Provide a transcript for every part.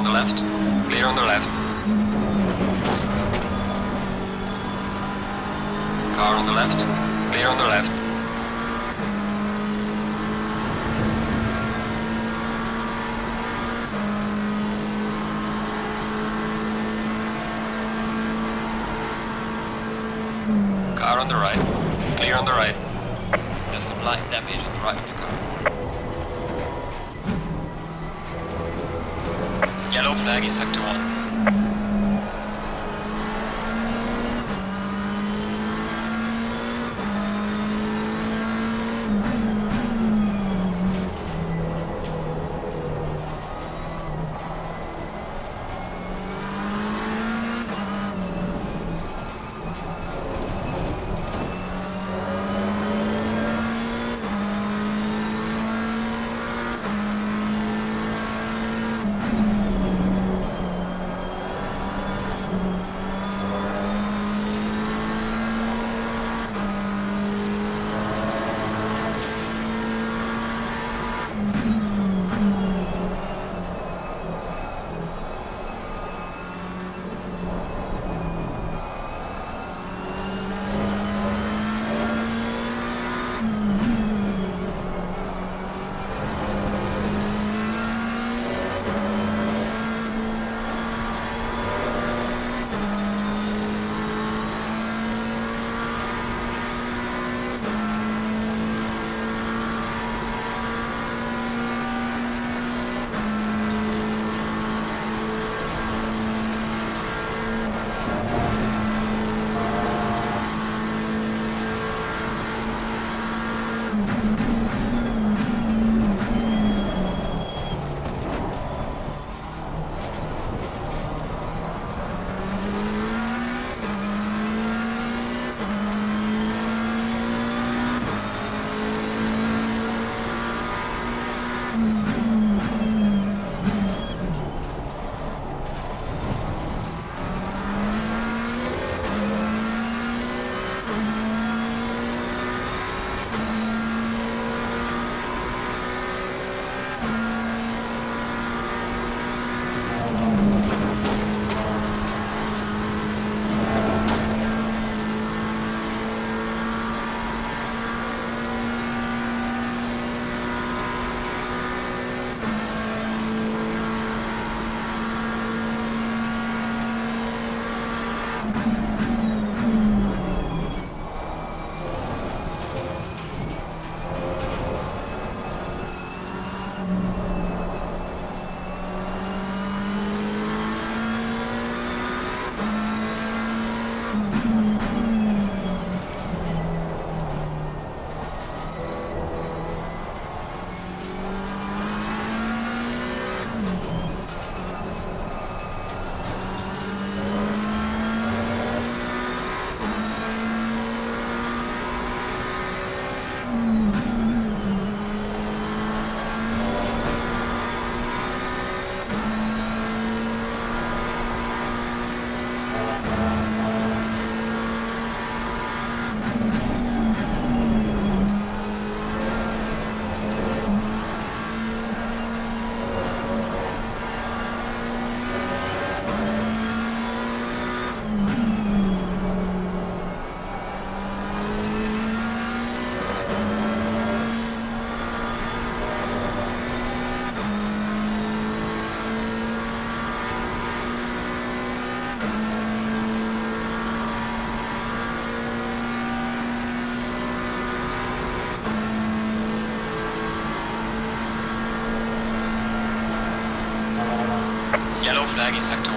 on the left. Clear on the left. Car on the left. Clear on the left. Yellow flag in sector 1. Yellow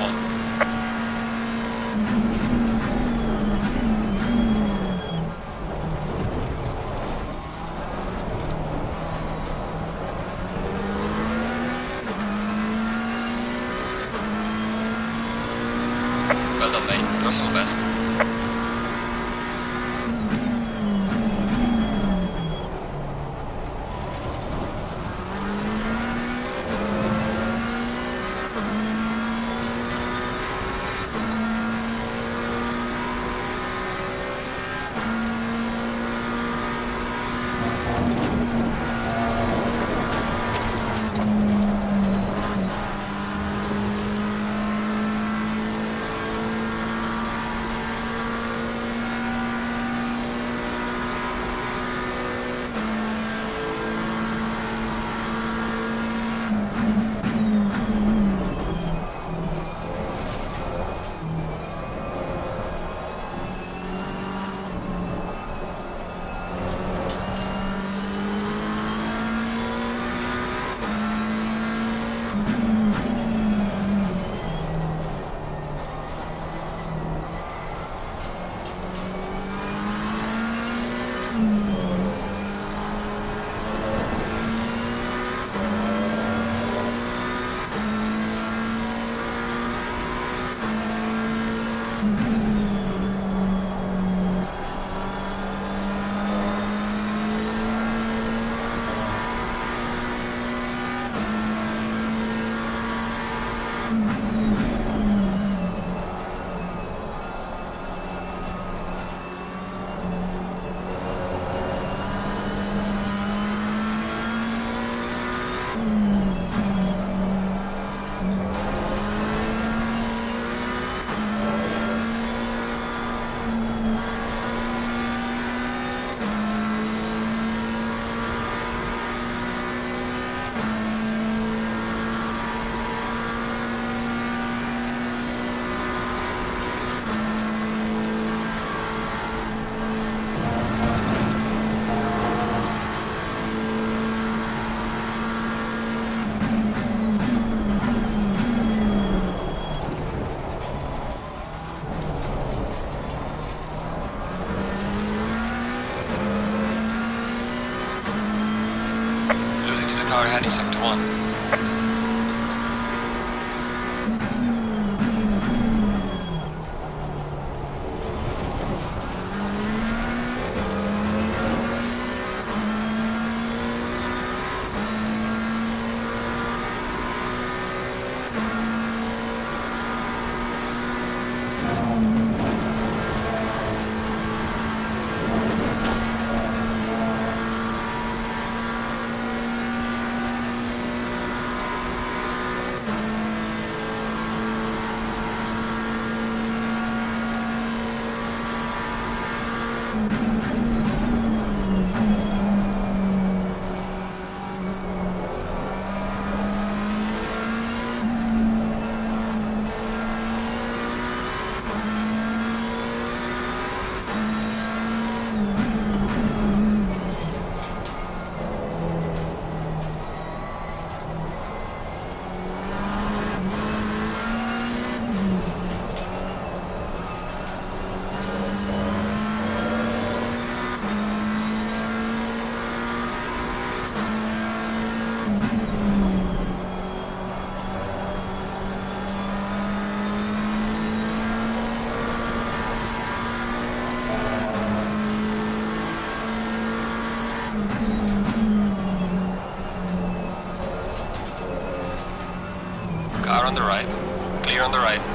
on the right.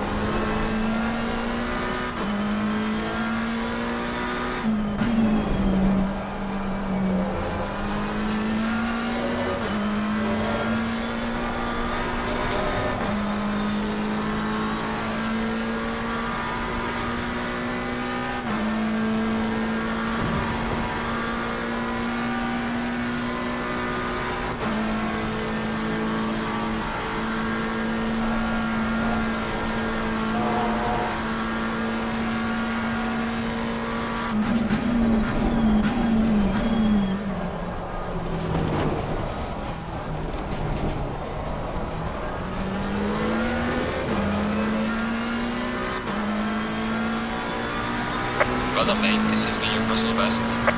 This has been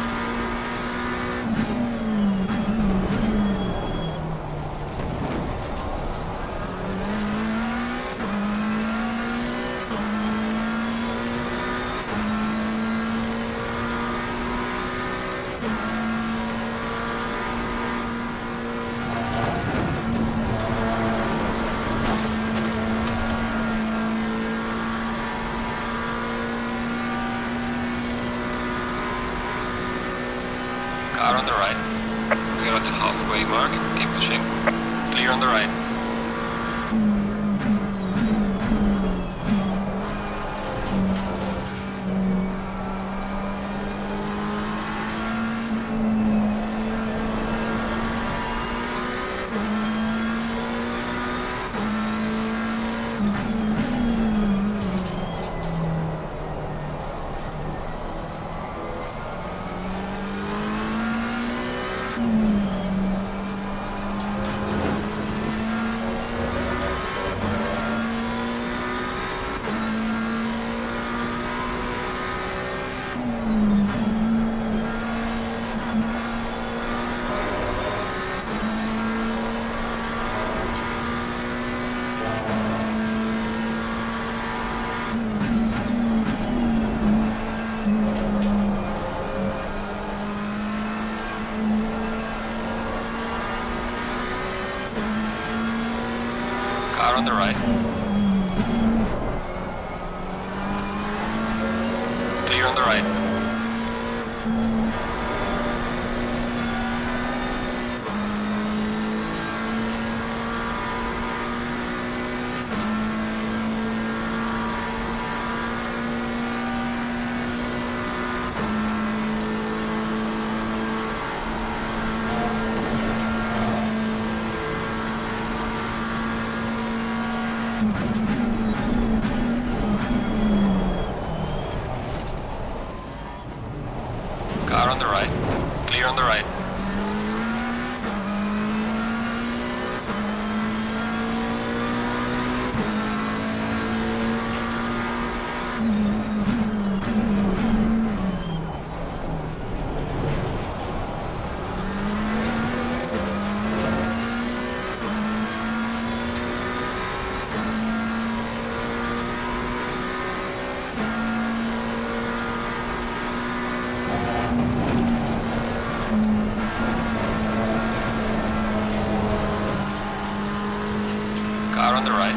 on the right.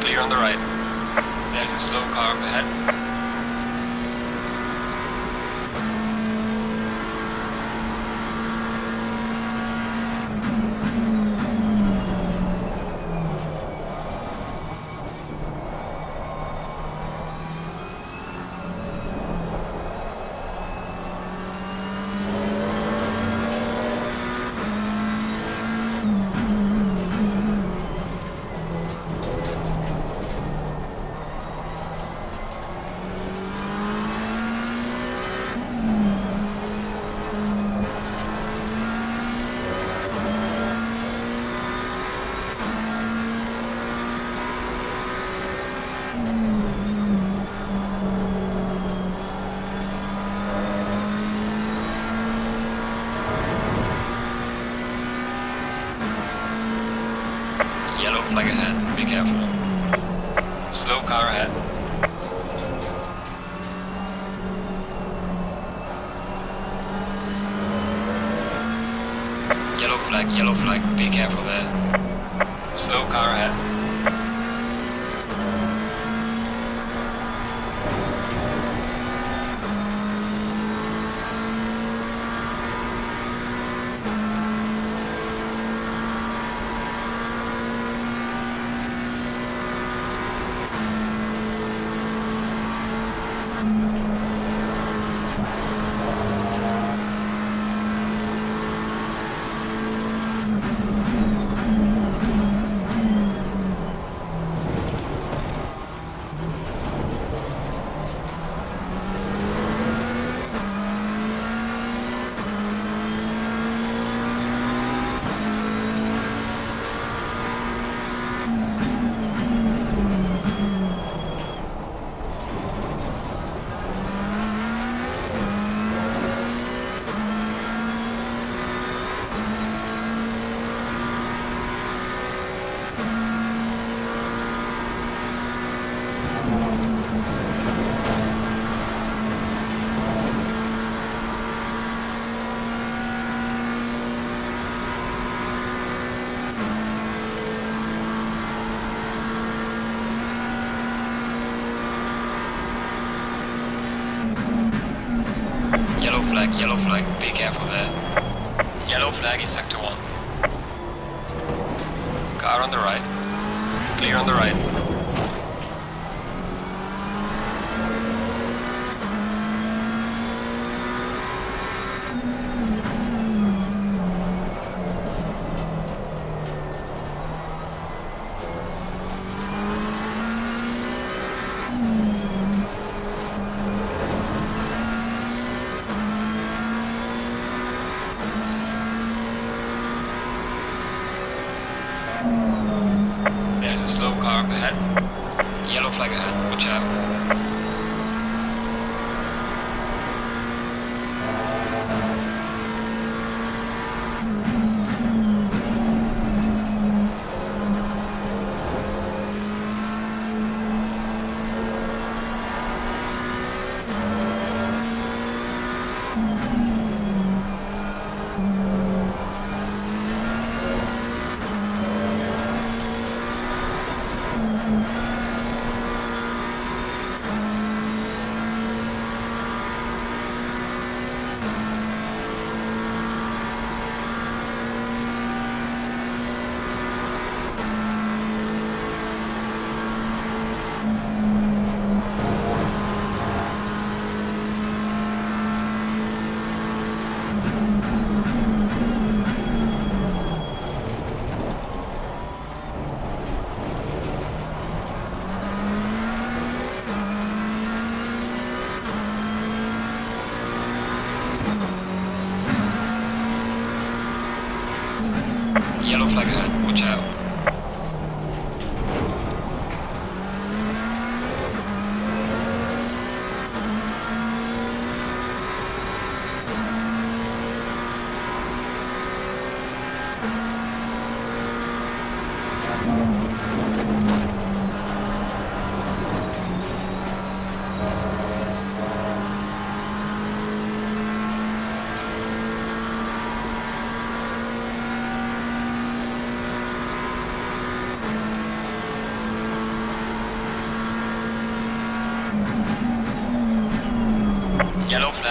Clear on the right. There's a slow car ahead. Be careful there. Slow car ahead. Flag, be careful there. Yellow flag in sector 1. Car on the right. Clear on the right. out.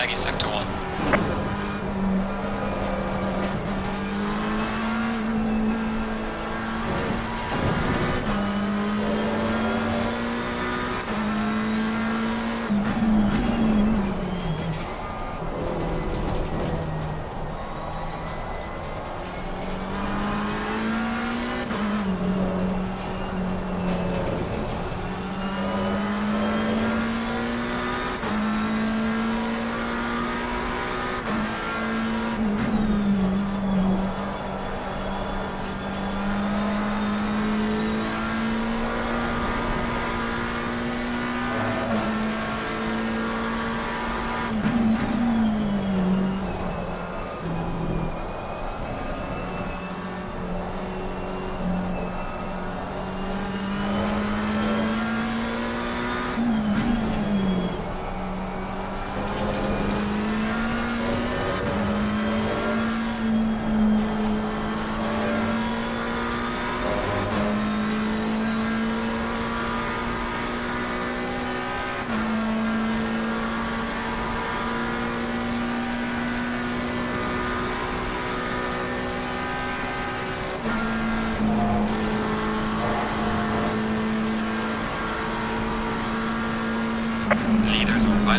I guess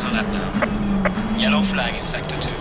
final lap now. Yellow flag in sector 2.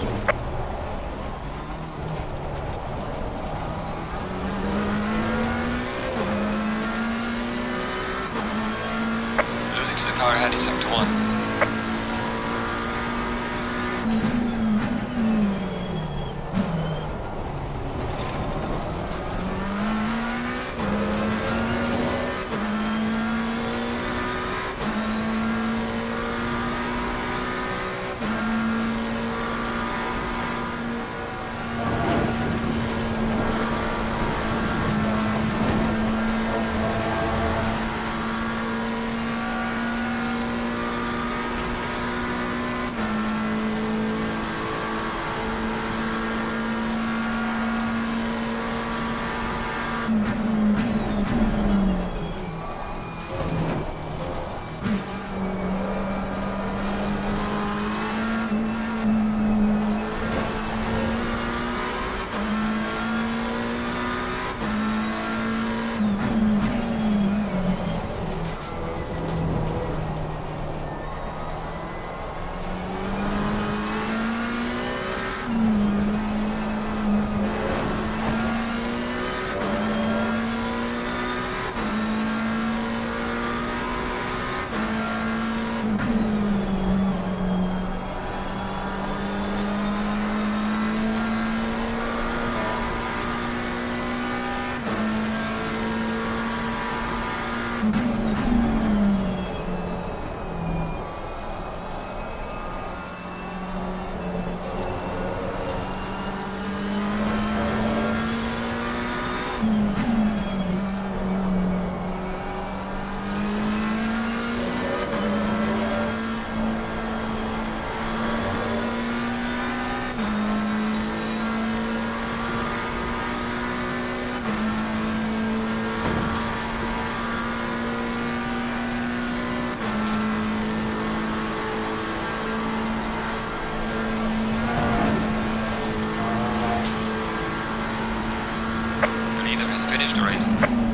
finished the race.